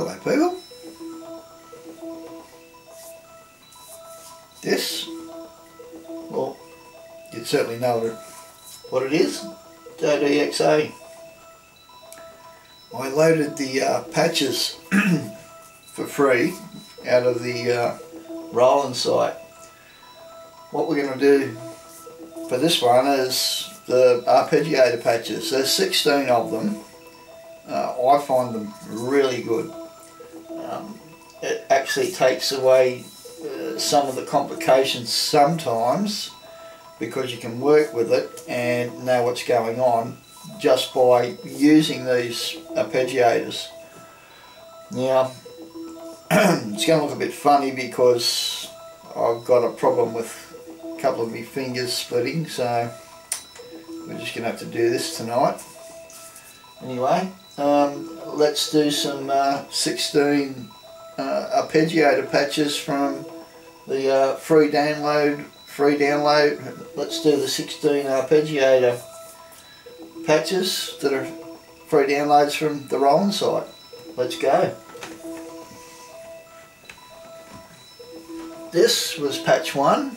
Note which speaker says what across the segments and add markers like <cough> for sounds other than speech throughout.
Speaker 1: Hello people. This, well, you'd certainly know what it is, JDXA. I loaded the uh, patches <clears throat> for free out of the uh, Roland site. What we're going to do for this one is the arpeggiator patches. There's 16 of them. Uh, I find them really good. It actually takes away uh, some of the complications sometimes because you can work with it and know what's going on just by using these arpeggiators. Now, <clears throat> it's going to look a bit funny because I've got a problem with a couple of my fingers splitting, so we're just going to have to do this tonight. Anyway, um, let's do some uh, 16 uh, arpeggiator patches from the uh, free download. Free download. Let's do the 16 arpeggiator patches that are free downloads from the Roland site. Let's go. This was patch one.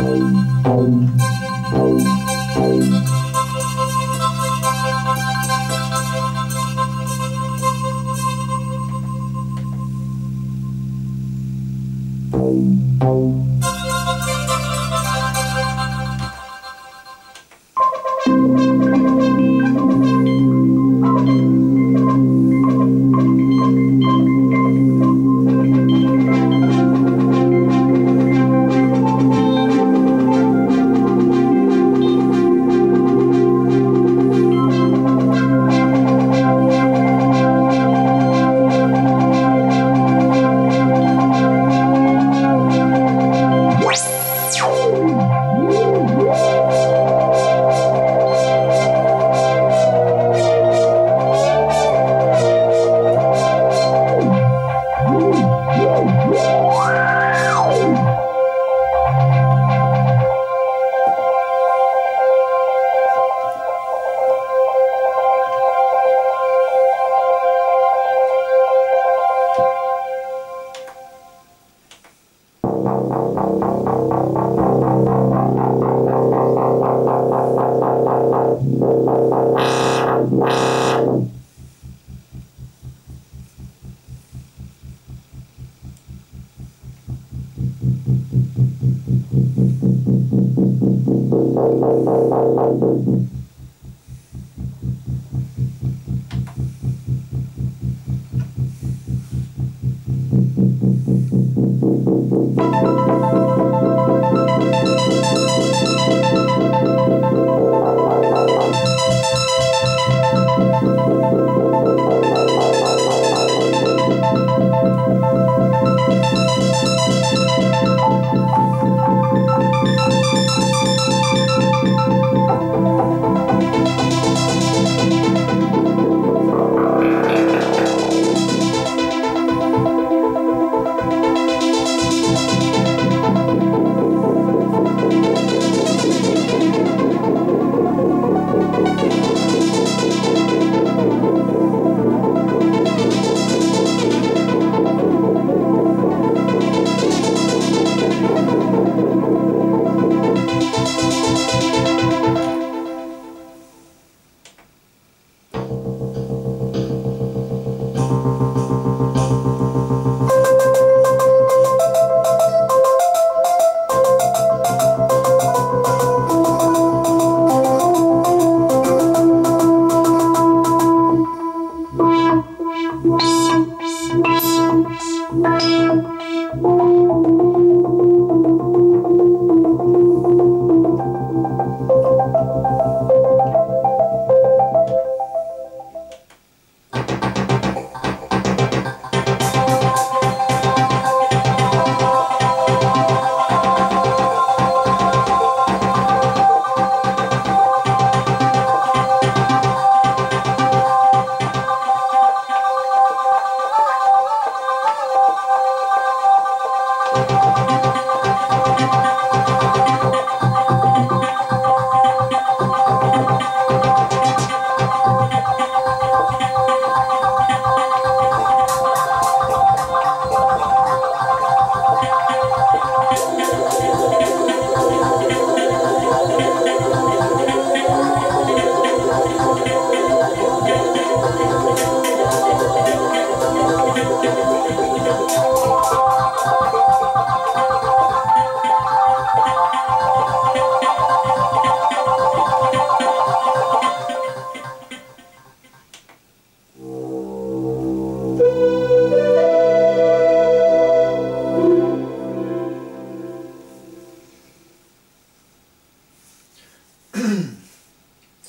Speaker 1: Thank you.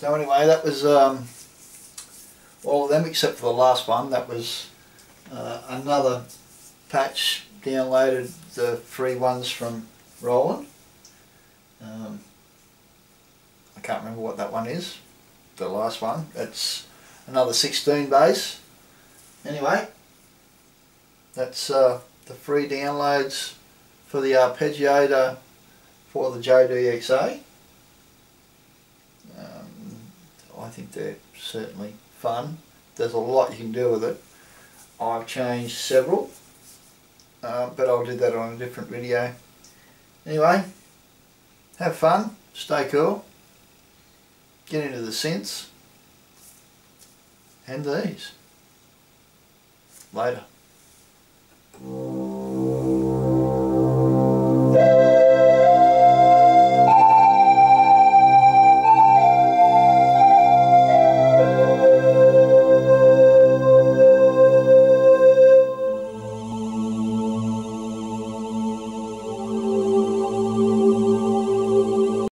Speaker 1: So anyway, that was um, all of them except for the last one. That was uh, another patch downloaded the free ones from Roland. Um, I can't remember what that one is. The last one. It's another 16 bass. Anyway, that's uh, the free downloads for the arpeggiator for the JDXA. I think they're certainly fun. There's a lot you can do with it. I've changed several, uh, but I'll do that on a different video. Anyway, have fun, stay cool, get into the synths, and these. Later.